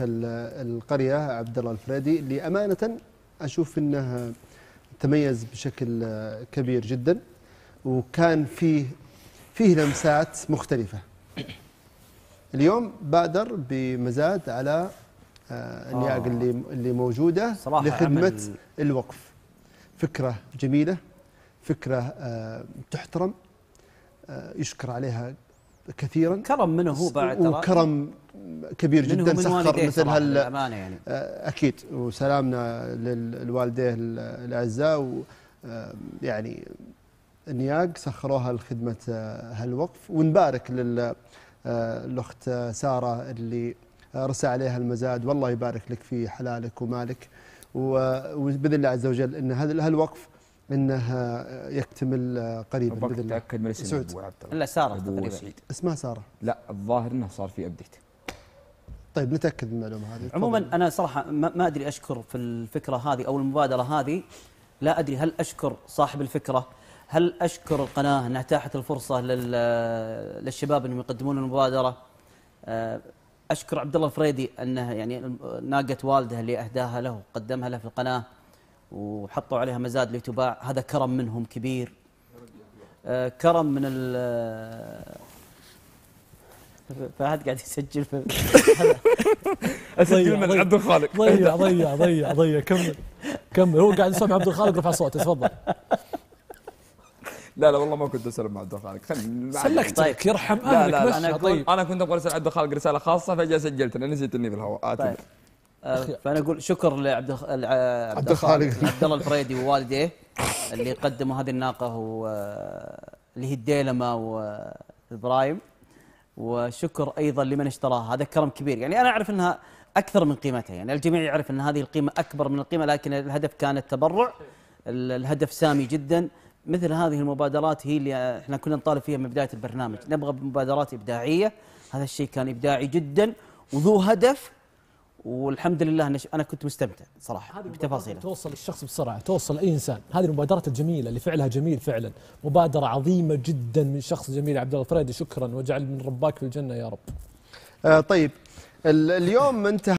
القرية عبد الله الفريدي اللي أمانة أشوف أنه تميز بشكل كبير جدا وكان فيه فيه لمسات مختلفة. اليوم بادر بمزاد على آه، النياق اللي اللي موجودة لخدمة الوقف. فكرة جميلة فكرة آه، تحترم آه، يشكر عليها كثيرا. كرم منه هو بعد ترى. وكرم كبير جدا سخر مثل هال للأمانة يعني. آه، أكيد. وسلامنا للوالديه الأعزاء. و آه، يعني النياق سخروها لخدمة آه، هالوقف. ونبارك للاخت سارة اللي رسى عليها المزاد. والله يبارك لك في حلالك ومالك. وبإذن الله عز وجل إن هذا هالوقف إنه يكتمل قريبا بإذن الله. تتأكد من اسم سعود. أبو عبد الله. إلا سارة تقريبا. سعيد. اسمها سارة. لا الظاهر انه صار في أبديت. طيب نتأكد من المعلومة هذه. عموما. أنا صراحة ما أدري أشكر في الفكرة هذه أو المبادرة هذه. لا أدري هل أشكر صاحب الفكرة هل أشكر القناه أنها اتاحت الفرصة لل- للشباب أنهم يقدمون المبادرة؟ آه، أشكر عبد الله الفريدي انه يعني ناقه والده اللي أهداها له وقدمها له في القناة وحطوا عليها مزاد لتباع. هذا كرم منهم كبير. آه، كرم من فهد قاعد يسجل في أسجل من ضيع. عبد الخالق. ضيع ضيع ضيع ضيع كمل كمل. هو قاعد يسمع عبد الخالق رفع صوته. تفضل. لا لا والله ما كنت اسلم مع عبد الخالق. خلني سلكتك طيب. يرحم لا أهلك لا لا مشى أنا طيب. أنا كنت أبغى أرسل عبد الخالق رسالة خاصة فجأة سجلت. أنا نسيت إني بالهواء. طيب. اعتذر آه، فأنا أقول شكر لعبد الخ- الع- عبد الخالق. عبد الله الفريدي ووالديه اللي قدموا هذه الناقة و اللي هي الديلمة والبرايم وشكر أيضا لمن اشتراها. هذا كرم كبير. يعني أنا أعرف إنها أكثر من قيمتها. يعني الجميع يعرف إن هذه القيمة أكبر من القيمة لكن الهدف كان التبرع. ال- الهدف سامي جدا. مثل هذه المبادرات هي اللي إحنا كنا نطالب فيها من بداية البرنامج. نبغى مبادرات إبداعية. هذا الشيء كان إبداعي جدا. وذو هدف والحمد لله أنا- أنا كنت مستمتع صراحة بتفاصيله. توصل للشخص بسرعة توصل لأي إنسان. هذه المبادرات الجميلة اللي فعلها جميل فعلا. مبادرة عظيمة جدا من شخص جميل عبد الله الفريدي شكرا. واجعل من رباك في الجنة يا رب. آه، طيب. ال- اليوم انتهى